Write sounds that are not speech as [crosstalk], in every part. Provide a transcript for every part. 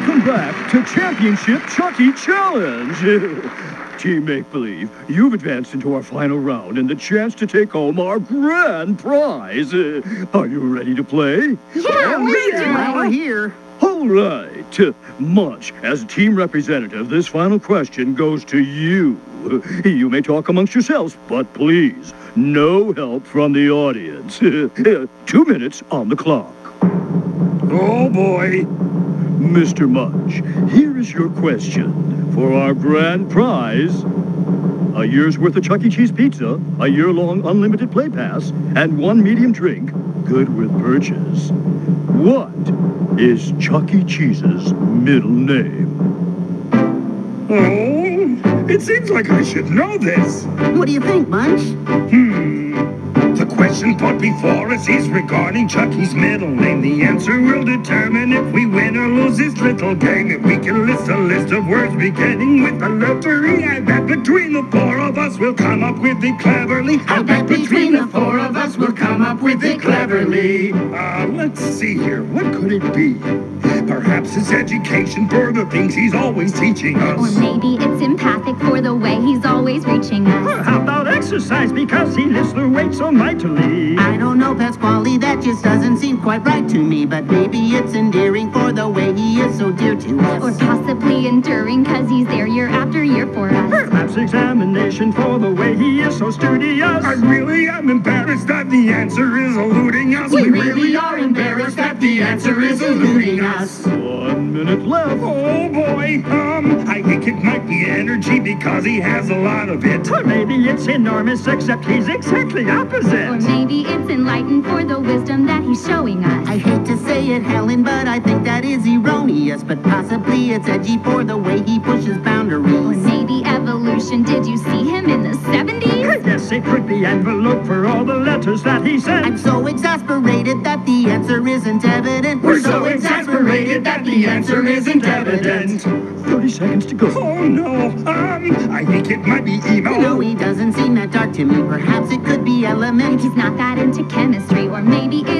Welcome back to Championship Chucky Challenge. [laughs] Team Make Believe, you've advanced into our final round and the chance to take home our grand prize. Uh, are you ready to play? Yeah, we do. We're here. All right. Uh, Munch, as team representative, this final question goes to you. You may talk amongst yourselves, but please, no help from the audience. [laughs] Two minutes on the clock. Oh boy. Mr. Munch, here is your question for our grand prize. A year's worth of Chuck E. Cheese pizza, a year-long unlimited play pass, and one medium drink, good with purchase. What is Chuck E. Cheese's middle name? Oh, it seems like I should know this. What do you think, Munch? Hmm. The question put before us is regarding Chucky's middle name. The answer will determine if we win or lose this little game. If we can list a list of words beginning with the letter E, I bet between the four of us we'll come up with it cleverly. I bet between the four of us we'll come up with it cleverly. Uh, let's see here. What could it be? Perhaps it's education for the things he's always teaching us. Or maybe it's empathic for the way he's always reaching us. How about exercise because he lifts the weight so mightily? I don't know, Pasqually, that just doesn't seem quite right to me. But maybe it's endearing for the way he is so dear to us. Or possibly enduring because he's there year after year for us. Perhaps examination for the way he is so studious. I really am embarrassed that the answer is eluding us. We really are embarrassed that the answer is eluding us. One minute left. Oh boy, um, I think it might be energy because he has a lot of it. Or maybe it's enormous, except he's exactly opposite. Or maybe it's enlightened for the wisdom that he's showing us. I hate to say it, Helen, but I think that is erroneous. But possibly it's edgy for the way he pushes boundaries. Or maybe evolution. Did you see him in the 70s? Yes, it could be envelope for all the letters that exasperated that the answer isn't evident. We're so exasperated that the answer isn't evident. 30 seconds to go. Oh no, um, I think it might be emo. No, he doesn't seem that dark to me. Perhaps it could be element. He's not that into chemistry. Or maybe it is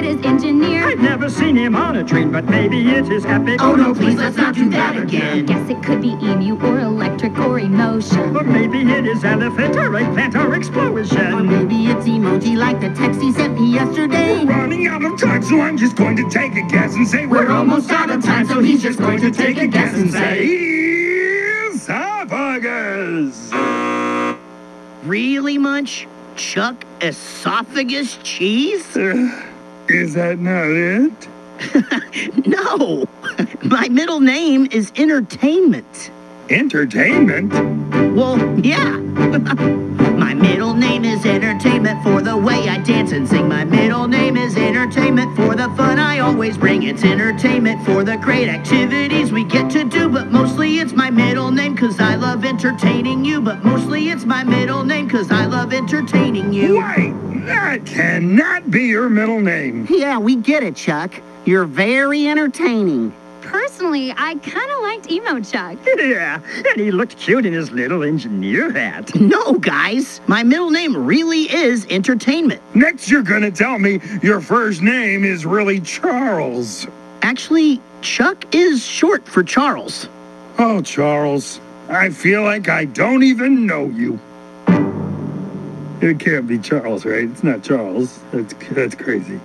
engineer. I've never seen him on a train, but maybe it is epic. Oh no, please let's not do that again. Guess it could be emu or electric or emotion. Or maybe it is elephant or eggplant or Or explosion. maybe it's emoji like the text he sent me yesterday. We're running out of time, so I'm just going to take a guess and say We're almost out of time, so he's just going to take a guess and say, esophagus. Really, Munch? Chuck esophagus cheese? Uh, Is that not it? [laughs] No. My middle name is Entertainment. Entertainment? Well, yeah. [laughs] My middle name is Entertainment for the way I dance and sing. My middle name is Entertainment for the fun I always bring. It's entertainment for the great activities we get to do. But mostly it's my middle name because I love entertaining you. But mostly it's my middle name because I love entertaining you. Wait, that cannot be your middle name. Yeah, we get it, Chuck. You're very entertaining. Personally, I kind of liked emo Chuck. [laughs] Yeah, and he looked cute in his little engineer hat. No, guys. My middle name really is Entertainment. Next, you're gonna tell me your first name is really Charles. Actually, Chuck is short for Charles. Oh, Charles, I feel like I don't even know you. It can't be Charles, right? It's not Charles. That's that's crazy.